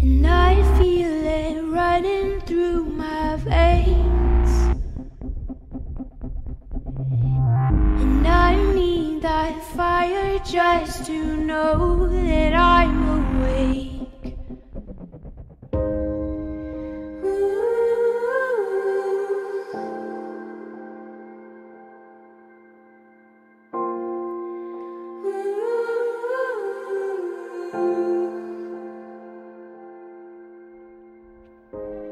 And I feel it running through my veins. And I need that fire just to know that I. thank you